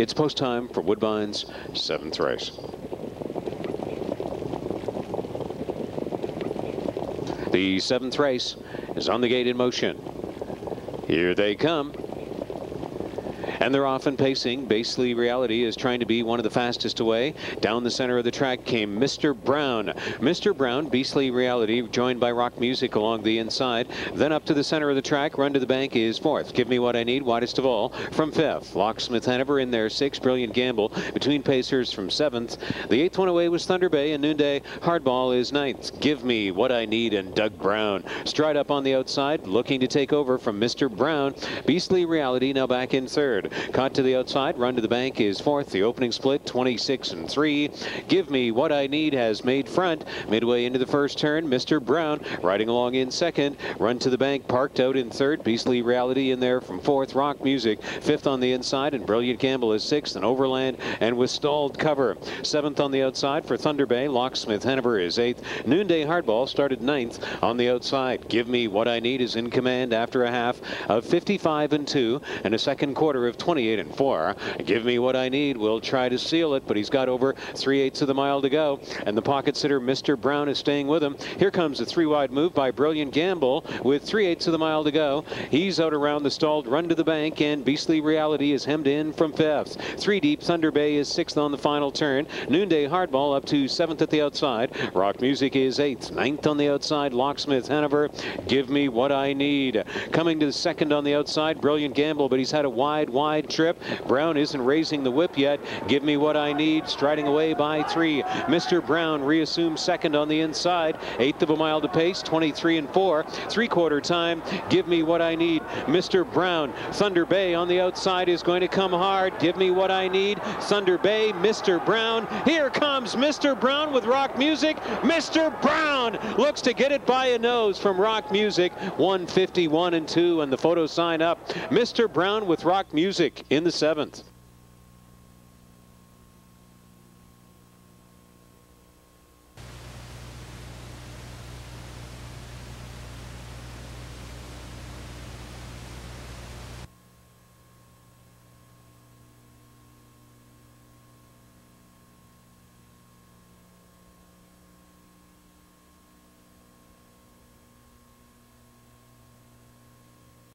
It's post time for Woodbine's seventh race. The seventh race is on the gate in motion. Here they come. And they're off and pacing. Beastly Reality is trying to be one of the fastest away. Down the center of the track came Mr. Brown. Mr. Brown, Beastly Reality, joined by Rock Music along the inside. Then up to the center of the track, Run to the Bank is fourth. Give Me What I Need, widest of all, from fifth. Locksmith Hanover in there, sixth. Brilliant Gamble between Pacers from seventh. The eighth one away was Thunder Bay, and Noonday Hardball is ninth. Give Me What I Need, and Doug Brown. Stride up on the outside, looking to take over from Mr. Brown. Beastly Reality now back in third. Caught to the outside, run to the bank is fourth. The opening split, 26 and 3. Give me what I need has made front. Midway into the first turn, Mr. Brown riding along in second. Run to the bank, parked out in third. Beastly Reality in there from fourth. Rock Music, fifth on the inside, and Brilliant Gamble is sixth. And Overland and with stalled cover. Seventh on the outside for Thunder Bay. Locksmith Hanover is eighth. Noonday Hardball started ninth on the outside. Give me what I need is in command after a half of 55 and 2 and a second quarter of 28 and 4. Give me what I need. We'll try to seal it, but he's got over three eighths of the mile to go. And the pocket sitter, Mr. Brown, is staying with him. Here comes a three wide move by Brilliant Gamble with three eighths of the mile to go. He's out around the stalled run to the bank, and Beastly Reality is hemmed in from fifth. Three deep, Thunder Bay is sixth on the final turn. Noonday Hardball up to seventh at the outside. Rock Music is eighth. Ninth on the outside, Locksmith Hanover. Give me what I need. Coming to the second on the outside, Brilliant Gamble, but he's had a wide, wide wide trip. Brown isn't raising the whip yet. Give me what I need. Striding away by three. Mr. Brown reassumes second on the inside. Eighth of a mile to pace. 23 and four. Three quarter time. Give me what I need. Mr. Brown. Thunder Bay on the outside is going to come hard. Give me what I need. Thunder Bay. Mr. Brown. Here comes Mr. Brown with rock music. Mr. Brown looks to get it by a nose from rock music. 151 and 2 and the photo sign up. Mr. Brown with rock music in the seventh.